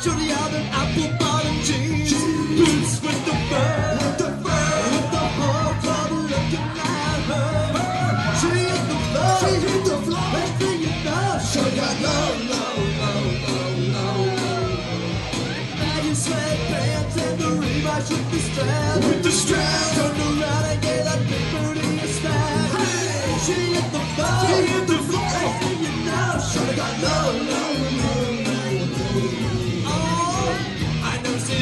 Shorty out in apple bottom jeans. Boots with the fur. With the fur. With the whole club looking at her. She hit the floor. She hit the floor. Next thing you know, Shorty got low, low, low, low, low. Baggy sweatpants and the Reeboks with the strap. With the strap. Turned around and gave that big booty a smack. Hey, she hit the floor. She hit the floor. Next thing you know, Shorty got low, low, low.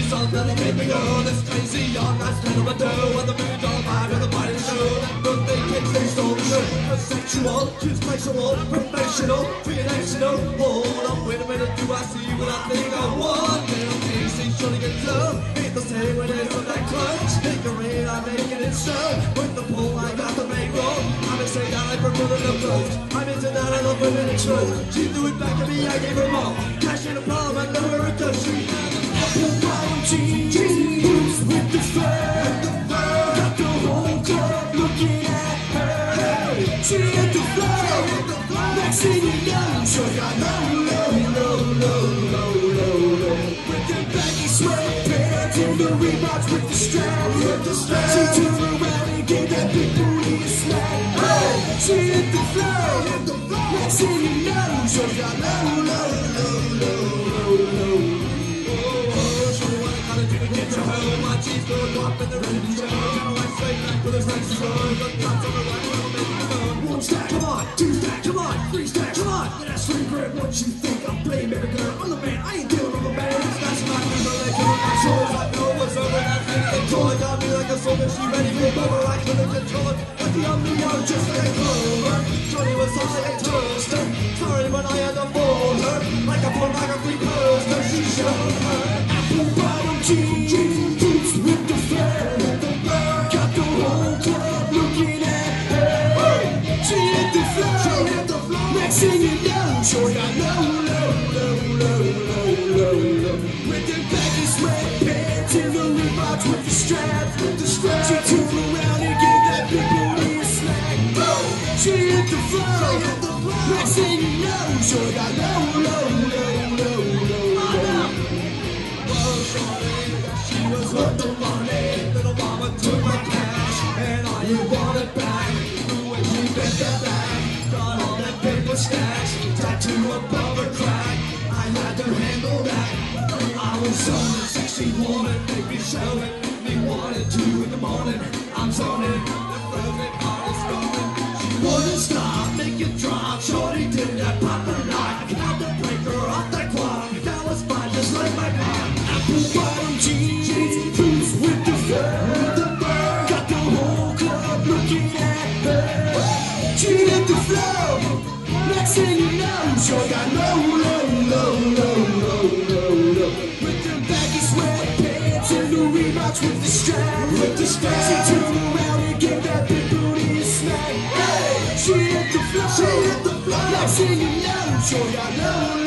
She's all that baby girl that's crazy on that stand of a door when the moon's all high with the body show. That birthday cake they stole the show. Sexual, she's sexual, professional, relational. Hold up, wait a minute, do I see what I think I want? Little Casey, surely get low. Ain't the same when it's on that clutch. Take a rain, I'm making it so. With the pull, I got the main roll. I'm gonna say that I prefer the approach. I'm into that, I love women in truth. She threw it back at me, I gave her more. Cash in a palm, I know her a does. She had an jeans. Boots with the fur. Got the whole club looking at her. She hit the floor. Next thing you know, she got low, low, low, low, low, low, low. With baggy sweatpants and with the. She turned around and gave that big booty a. Hey, she hit the floor. Next thing you know, she got low, up and a well, make it go. One stack, come on. Two stack, come on. Three stack, come on. Yeah, that's three. What you think? I'm playing baby girl. I'm the man. I ain't dealing with a man. That's my number. They can't control. I know what's over. That's in control. It got me like a soldier. She ready for bubble. I couldn't control it. Like the omnio, just Reeboks with the the straps. She turned around and gave that big booty a smack. Boom! She hit the floor. She hit the floor. Next thing you know, she got low, low, low, low, low, low. Whoa, shorty, she was worth the money. Little mama took my cash, and I didn't want it back. The way she bent that back, got all that paper stacks, tattoo above her crack. I had to handle that. I was zoning, sexy woman, make me show it. Me wanted to in the morning. I'm zoning, the perfect is going. She wouldn't stop, make it drop. Shorty did that pop a lot. Had to break her off that clock. That was fine, just like my car. Apple bottom jeans, boots with the fur. Got the whole club looking at her. She hit the floor. Next thing you know, she got low, low, thing you know,